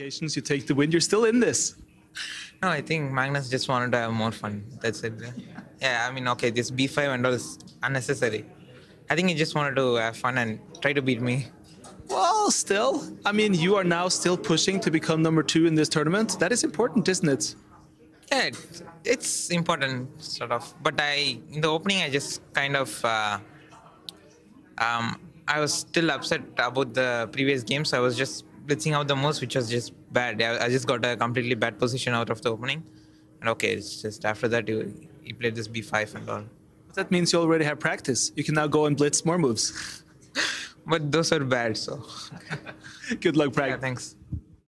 Occasions you take the win. You're still in this. No, I think Magnus just wanted to have more fun. That's it. Yeah, I mean, okay, this B5 and all is unnecessary. I think he just wanted to have fun and try to beat me. Well, still, I mean, you are now still pushing to become number two in this tournament. That is important, isn't it? Yeah, it's important, sort of. But I, in the opening, I just kind of, uh, um, I was still upset about the previous game, so I was just blitzing out the most, which was just bad. I, I just got a completely bad position out of the opening. And okay, it's just after that, he, he played this B5 and all. That means you already have practice. You can now go and blitz more moves. But those are bad, so. Good luck, Yeah, thanks.